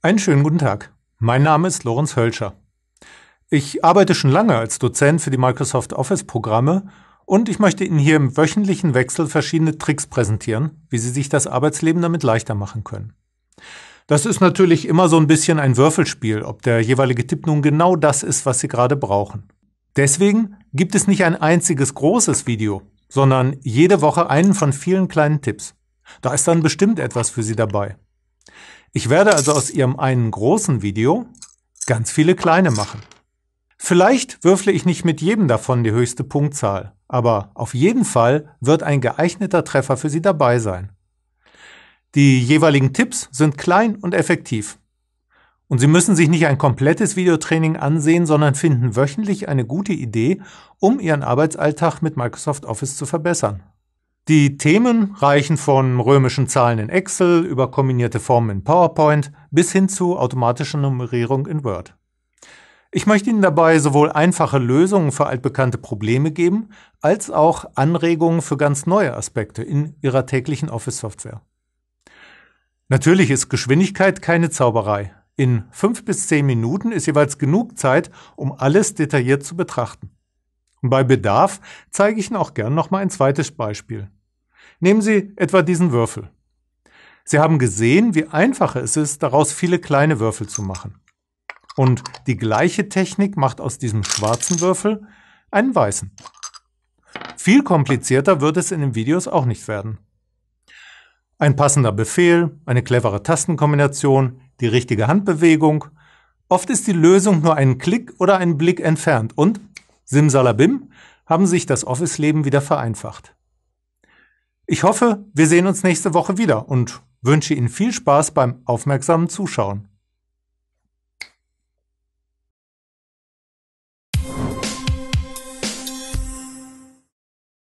Einen schönen guten Tag. Mein Name ist Lorenz Hölscher. Ich arbeite schon lange als Dozent für die Microsoft Office Programme und ich möchte Ihnen hier im wöchentlichen Wechsel verschiedene Tricks präsentieren, wie Sie sich das Arbeitsleben damit leichter machen können. Das ist natürlich immer so ein bisschen ein Würfelspiel, ob der jeweilige Tipp nun genau das ist, was Sie gerade brauchen. Deswegen gibt es nicht ein einziges großes Video, sondern jede Woche einen von vielen kleinen Tipps. Da ist dann bestimmt etwas für Sie dabei. Ich werde also aus Ihrem einen großen Video ganz viele kleine machen. Vielleicht würfle ich nicht mit jedem davon die höchste Punktzahl, aber auf jeden Fall wird ein geeigneter Treffer für Sie dabei sein. Die jeweiligen Tipps sind klein und effektiv. Und Sie müssen sich nicht ein komplettes Videotraining ansehen, sondern finden wöchentlich eine gute Idee, um Ihren Arbeitsalltag mit Microsoft Office zu verbessern. Die Themen reichen von römischen Zahlen in Excel über kombinierte Formen in PowerPoint bis hin zu automatischer Nummerierung in Word. Ich möchte Ihnen dabei sowohl einfache Lösungen für altbekannte Probleme geben, als auch Anregungen für ganz neue Aspekte in Ihrer täglichen Office-Software. Natürlich ist Geschwindigkeit keine Zauberei. In fünf bis zehn Minuten ist jeweils genug Zeit, um alles detailliert zu betrachten. Bei Bedarf zeige ich Ihnen auch gern noch mal ein zweites Beispiel. Nehmen Sie etwa diesen Würfel. Sie haben gesehen, wie einfach es ist, daraus viele kleine Würfel zu machen. Und die gleiche Technik macht aus diesem schwarzen Würfel einen weißen. Viel komplizierter wird es in den Videos auch nicht werden. Ein passender Befehl, eine clevere Tastenkombination, die richtige Handbewegung. Oft ist die Lösung nur einen Klick oder einen Blick entfernt und, simsalabim, haben sich das Office-Leben wieder vereinfacht. Ich hoffe, wir sehen uns nächste Woche wieder und wünsche Ihnen viel Spaß beim aufmerksamen Zuschauen.